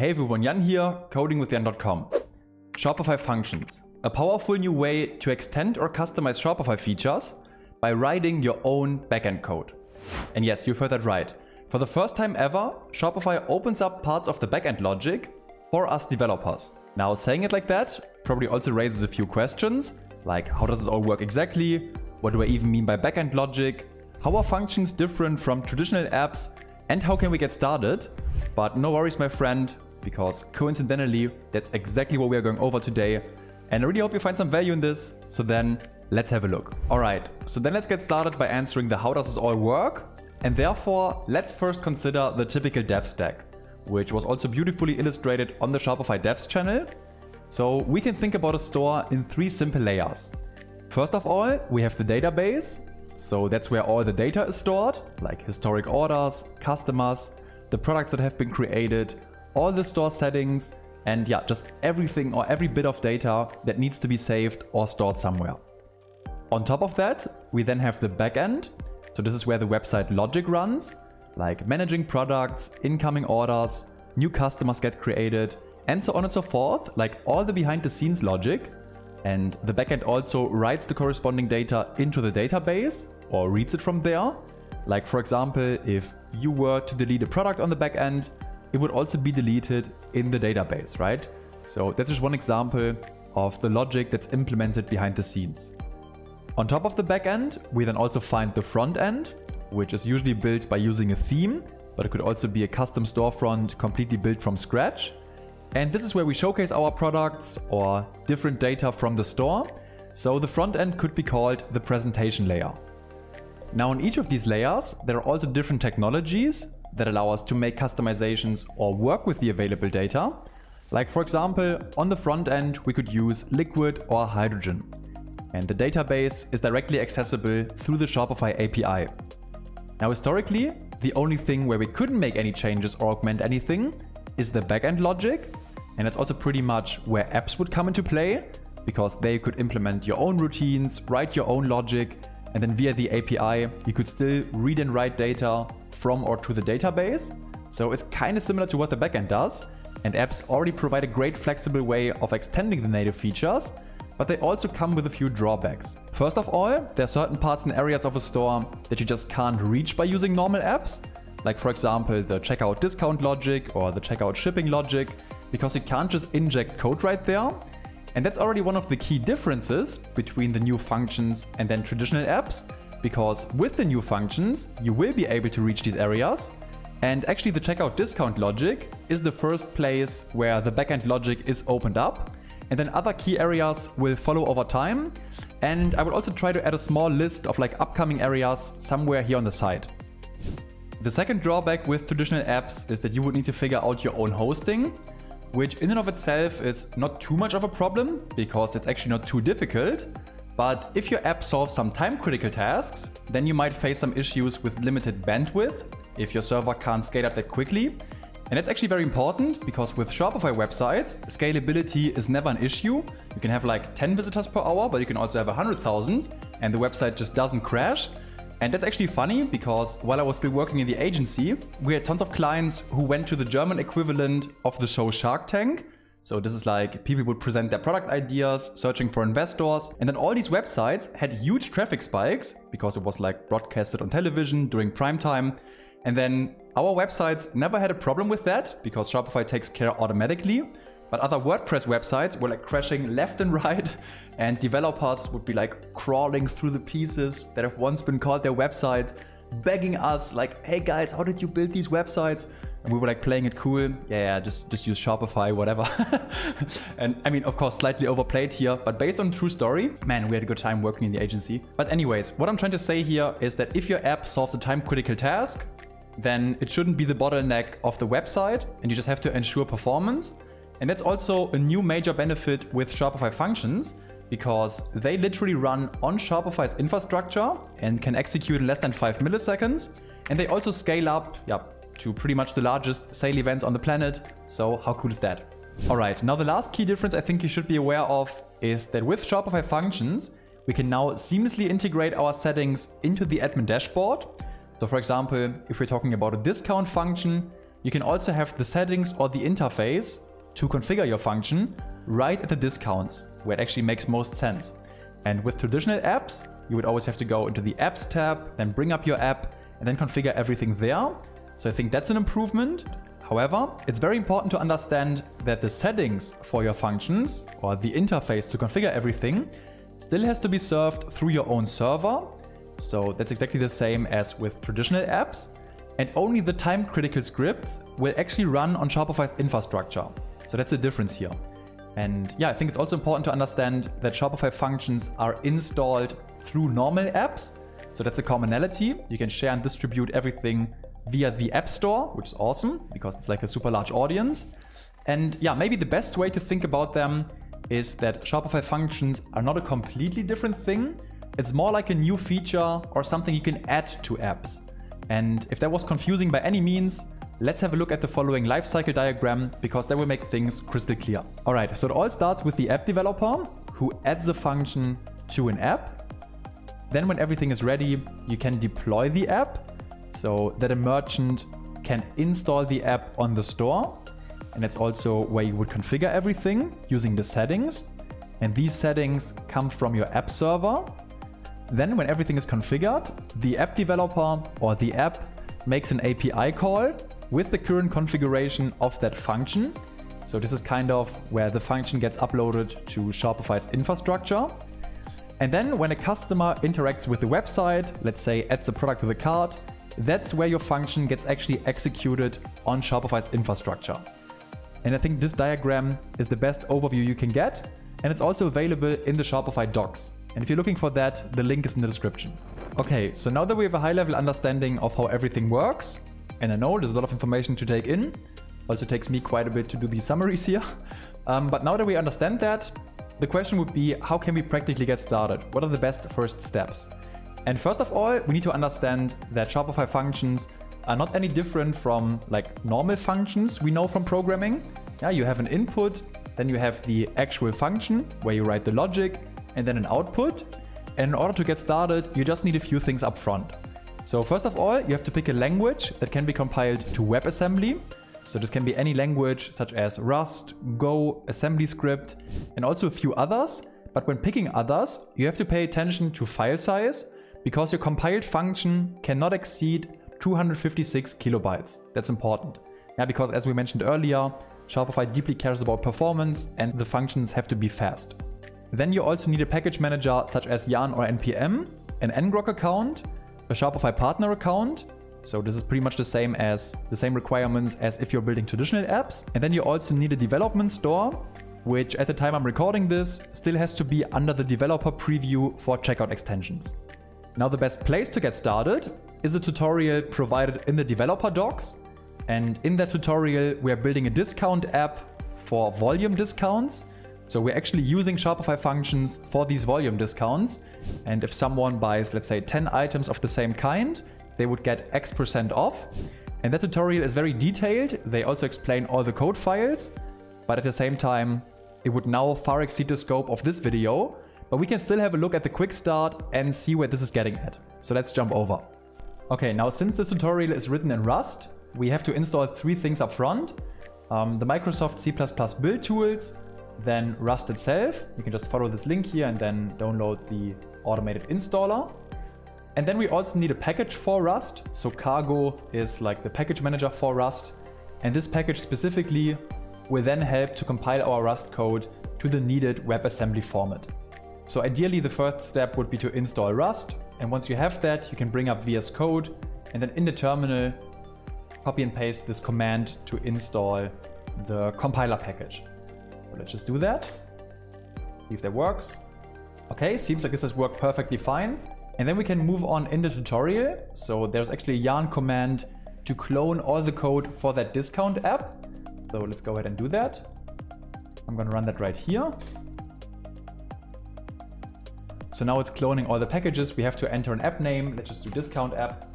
Hey everyone, Jan here, codingwithjan.com. Shopify Functions, a powerful new way to extend or customize Shopify features by writing your own backend code. And yes, you've heard that right. For the first time ever, Shopify opens up parts of the backend logic for us developers. Now, saying it like that probably also raises a few questions, like how does this all work exactly? What do I even mean by backend logic? How are functions different from traditional apps? And how can we get started? But no worries, my friend, because coincidentally, that's exactly what we are going over today. And I really hope you find some value in this. So then let's have a look. All right, so then let's get started by answering the how does this all work? And therefore, let's first consider the typical dev stack, which was also beautifully illustrated on the Shopify devs channel. So we can think about a store in three simple layers. First of all, we have the database. So that's where all the data is stored, like historic orders, customers, the products that have been created, all the store settings, and yeah, just everything or every bit of data that needs to be saved or stored somewhere. On top of that, we then have the backend. So this is where the website logic runs, like managing products, incoming orders, new customers get created, and so on and so forth, like all the behind the scenes logic. And the backend also writes the corresponding data into the database or reads it from there. Like for example, if you were to delete a product on the back end, it would also be deleted in the database, right? So that's just one example of the logic that's implemented behind the scenes. On top of the backend, we then also find the front end, which is usually built by using a theme, but it could also be a custom storefront completely built from scratch. And this is where we showcase our products or different data from the store. So the front end could be called the presentation layer. Now in each of these layers, there are also different technologies that allow us to make customizations or work with the available data. Like for example, on the front end, we could use Liquid or Hydrogen. And the database is directly accessible through the Shopify API. Now historically, the only thing where we couldn't make any changes or augment anything is the backend logic. And that's also pretty much where apps would come into play because they could implement your own routines, write your own logic, and then via the API, you could still read and write data from or to the database. So it's kind of similar to what the backend does. And apps already provide a great flexible way of extending the native features, but they also come with a few drawbacks. First of all, there are certain parts and areas of a store that you just can't reach by using normal apps. Like for example, the checkout discount logic or the checkout shipping logic, because you can't just inject code right there. And that's already one of the key differences between the new functions and then traditional apps, because with the new functions, you will be able to reach these areas. And actually the checkout discount logic is the first place where the backend logic is opened up. And then other key areas will follow over time. And I will also try to add a small list of like upcoming areas somewhere here on the side. The second drawback with traditional apps is that you would need to figure out your own hosting which in and of itself is not too much of a problem because it's actually not too difficult. But if your app solves some time critical tasks, then you might face some issues with limited bandwidth if your server can't scale up that quickly. And that's actually very important because with Shopify websites, scalability is never an issue. You can have like 10 visitors per hour, but you can also have 100,000 and the website just doesn't crash. And that's actually funny because while I was still working in the agency, we had tons of clients who went to the German equivalent of the show Shark Tank. So this is like people would present their product ideas, searching for investors, and then all these websites had huge traffic spikes because it was like broadcasted on television during prime time. And then our websites never had a problem with that because Shopify takes care automatically. But other WordPress websites were like crashing left and right, and developers would be like crawling through the pieces that have once been called their website, begging us like, "Hey guys, how did you build these websites?" And we were like playing it cool. Yeah, just just use Shopify, whatever. and I mean, of course, slightly overplayed here, but based on true story, man, we had a good time working in the agency. But anyways, what I'm trying to say here is that if your app solves a time critical task, then it shouldn't be the bottleneck of the website, and you just have to ensure performance. And that's also a new major benefit with Shopify functions because they literally run on Shopify's infrastructure and can execute in less than 5 milliseconds. And they also scale up yeah, to pretty much the largest sale events on the planet. So how cool is that? All right, now the last key difference I think you should be aware of is that with Shopify functions, we can now seamlessly integrate our settings into the admin dashboard. So for example, if we're talking about a discount function, you can also have the settings or the interface to configure your function right at the discounts, where it actually makes most sense. And with traditional apps, you would always have to go into the apps tab, then bring up your app, and then configure everything there. So I think that's an improvement. However, it's very important to understand that the settings for your functions or the interface to configure everything still has to be served through your own server. So that's exactly the same as with traditional apps. And only the time critical scripts will actually run on Shopify's infrastructure. So that's the difference here. And yeah, I think it's also important to understand that Shopify functions are installed through normal apps. So that's a commonality. You can share and distribute everything via the App Store, which is awesome because it's like a super large audience. And yeah, maybe the best way to think about them is that Shopify functions are not a completely different thing. It's more like a new feature or something you can add to apps. And if that was confusing by any means, let's have a look at the following lifecycle diagram because that will make things crystal clear. All right, so it all starts with the app developer who adds a function to an app. Then when everything is ready, you can deploy the app so that a merchant can install the app on the store. And it's also where you would configure everything using the settings. And these settings come from your app server. Then when everything is configured, the app developer or the app makes an API call with the current configuration of that function. So this is kind of where the function gets uploaded to Shopify's infrastructure. And then when a customer interacts with the website, let's say adds a product to the cart, that's where your function gets actually executed on Shopify's infrastructure. And I think this diagram is the best overview you can get. And it's also available in the Shopify docs. And if you're looking for that, the link is in the description. Okay, so now that we have a high level understanding of how everything works, and I know there's a lot of information to take in, also takes me quite a bit to do these summaries here. Um, but now that we understand that, the question would be how can we practically get started? What are the best first steps? And first of all, we need to understand that Shopify functions are not any different from like normal functions we know from programming. Yeah, you have an input, then you have the actual function where you write the logic and then an output. And in order to get started, you just need a few things up front. So first of all, you have to pick a language that can be compiled to WebAssembly. So this can be any language such as Rust, Go, AssemblyScript, and also a few others. But when picking others, you have to pay attention to file size because your compiled function cannot exceed 256 kilobytes. That's important. Yeah, because as we mentioned earlier, Shopify deeply cares about performance and the functions have to be fast. Then you also need a package manager such as Yarn or NPM, an ngrok account, a Shopify partner account. So this is pretty much the same as the same requirements as if you're building traditional apps. And then you also need a development store, which at the time I'm recording this still has to be under the developer preview for checkout extensions. Now the best place to get started is a tutorial provided in the developer docs. And in that tutorial, we are building a discount app for volume discounts. So we're actually using Shopify functions for these volume discounts. And if someone buys, let's say 10 items of the same kind, they would get X percent off. And that tutorial is very detailed. They also explain all the code files, but at the same time, it would now far exceed the scope of this video. But we can still have a look at the quick start and see where this is getting at. So let's jump over. Okay, now since this tutorial is written in Rust, we have to install three things up front. Um, the Microsoft C++ build tools, then Rust itself. You can just follow this link here and then download the automated installer. And then we also need a package for Rust. So Cargo is like the package manager for Rust. And this package specifically will then help to compile our Rust code to the needed WebAssembly format. So ideally the first step would be to install Rust. And once you have that, you can bring up VS Code and then in the terminal, copy and paste this command to install the compiler package. Let's just do that. See if that works. Okay, seems like this has worked perfectly fine. And then we can move on in the tutorial. So there's actually a yarn command to clone all the code for that discount app. So let's go ahead and do that. I'm gonna run that right here. So now it's cloning all the packages. We have to enter an app name. Let's just do discount app.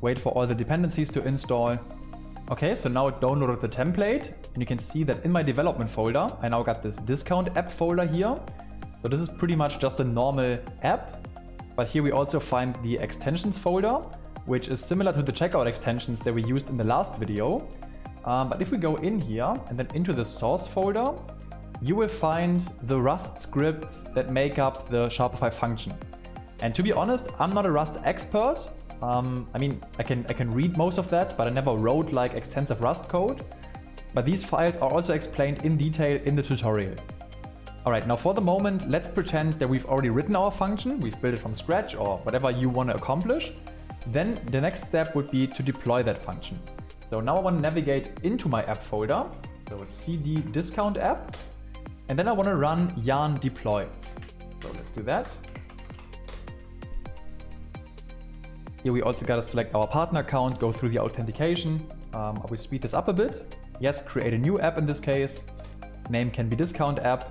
Wait for all the dependencies to install. Okay, so now it downloaded the template and you can see that in my development folder, I now got this discount app folder here. So this is pretty much just a normal app, but here we also find the extensions folder, which is similar to the checkout extensions that we used in the last video. Um, but if we go in here and then into the source folder, you will find the Rust scripts that make up the Shopify function. And to be honest, I'm not a Rust expert. Um, I mean, I can, I can read most of that, but I never wrote like extensive Rust code. But these files are also explained in detail in the tutorial. Alright, now for the moment, let's pretend that we've already written our function, we've built it from scratch or whatever you want to accomplish. Then the next step would be to deploy that function. So now I want to navigate into my app folder, so cd discount app, and then I want to run yarn deploy. So let's do that. Here we also got to select our partner account, go through the authentication. Um, I will speed this up a bit. Yes, create a new app in this case. Name can be discount app.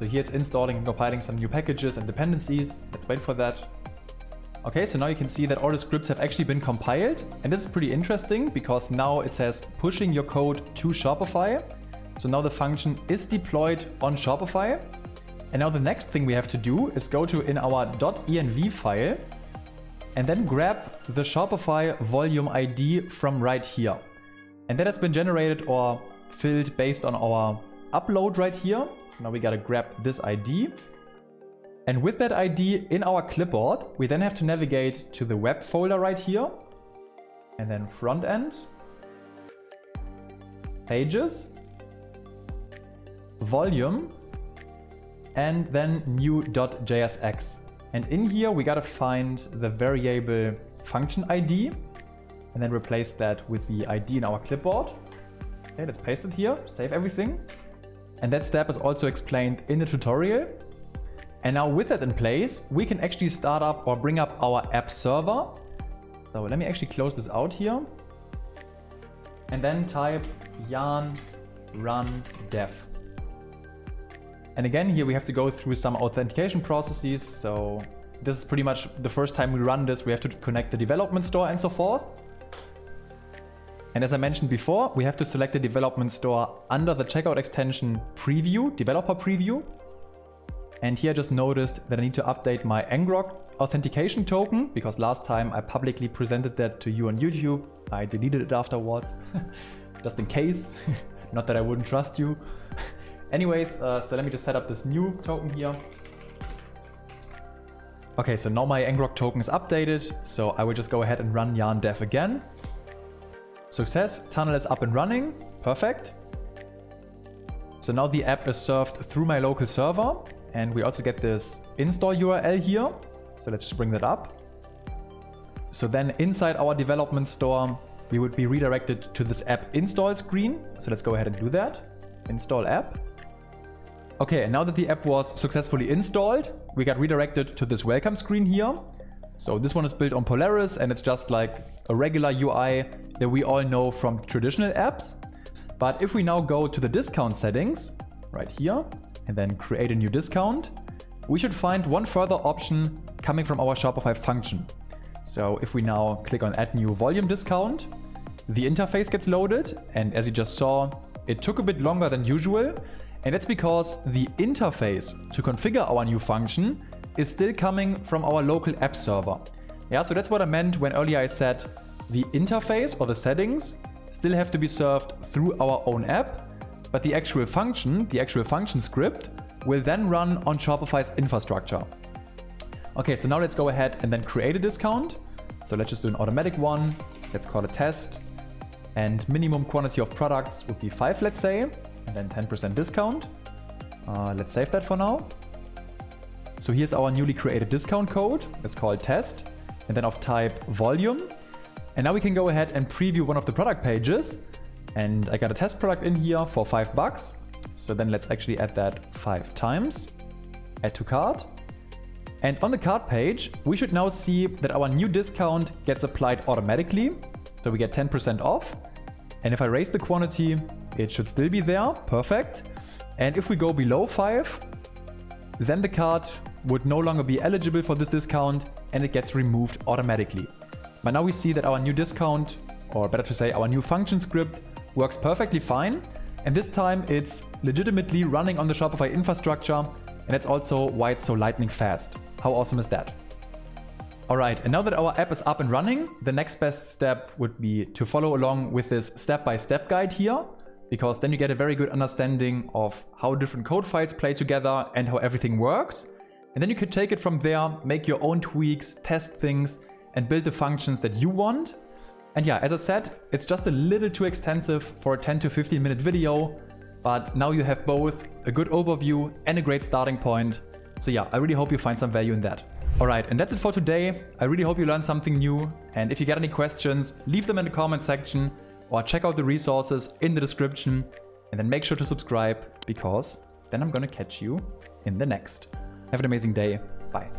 So here it's installing and compiling some new packages and dependencies. Let's wait for that. Okay, so now you can see that all the scripts have actually been compiled. And this is pretty interesting because now it says pushing your code to Shopify. So now the function is deployed on Shopify. And now the next thing we have to do is go to in our .env file and then grab the Shopify volume ID from right here. And that has been generated or filled based on our upload right here. So now we gotta grab this ID. And with that ID in our clipboard, we then have to navigate to the web folder right here. And then front end, pages, volume, and then new.jsx. And in here, we gotta find the variable function ID and then replace that with the ID in our clipboard. Okay, let's paste it here, save everything. And that step is also explained in the tutorial. And now with that in place, we can actually start up or bring up our app server. So let me actually close this out here. And then type yarn run dev. And again, here we have to go through some authentication processes. So this is pretty much the first time we run this. We have to connect the development store and so forth. And as I mentioned before, we have to select the development store under the checkout extension preview, developer preview. And here I just noticed that I need to update my ngrok authentication token because last time I publicly presented that to you on YouTube. I deleted it afterwards, just in case. Not that I wouldn't trust you. Anyways, uh, so let me just set up this new token here. Okay, so now my ngrok token is updated. So I will just go ahead and run yarn dev again. Success, tunnel is up and running. Perfect. So now the app is served through my local server and we also get this install URL here. So let's just bring that up. So then inside our development store, we would be redirected to this app install screen. So let's go ahead and do that. Install app. Okay, and now that the app was successfully installed, we got redirected to this welcome screen here. So this one is built on Polaris and it's just like a regular UI that we all know from traditional apps. But if we now go to the discount settings right here and then create a new discount, we should find one further option coming from our Shopify function. So if we now click on add new volume discount, the interface gets loaded. And as you just saw, it took a bit longer than usual. And that's because the interface to configure our new function is still coming from our local app server. Yeah, so that's what I meant when earlier I said the interface or the settings still have to be served through our own app, but the actual function, the actual function script, will then run on Shopify's infrastructure. Okay, so now let's go ahead and then create a discount. So let's just do an automatic one. Let's call it test. And minimum quantity of products would be five, let's say, and then 10% discount. Uh, let's save that for now. So here's our newly created discount code. It's called test and then of type volume. And now we can go ahead and preview one of the product pages. And I got a test product in here for five bucks. So then let's actually add that five times. Add to cart. And on the cart page, we should now see that our new discount gets applied automatically. So we get 10% off. And if I raise the quantity, it should still be there. Perfect. And if we go below five, then the card would no longer be eligible for this discount and it gets removed automatically. But now we see that our new discount, or better to say our new function script, works perfectly fine. And this time it's legitimately running on the Shopify infrastructure and that's also why it's so lightning fast. How awesome is that? Alright, and now that our app is up and running, the next best step would be to follow along with this step-by-step -step guide here, because then you get a very good understanding of how different code files play together and how everything works. And then you could take it from there, make your own tweaks, test things, and build the functions that you want. And yeah, as I said, it's just a little too extensive for a 10 to 15 minute video, but now you have both a good overview and a great starting point. So yeah, I really hope you find some value in that. Alright, and that's it for today. I really hope you learned something new. And if you get any questions, leave them in the comment section or check out the resources in the description. And then make sure to subscribe because then I'm gonna catch you in the next. Have an amazing day. Bye.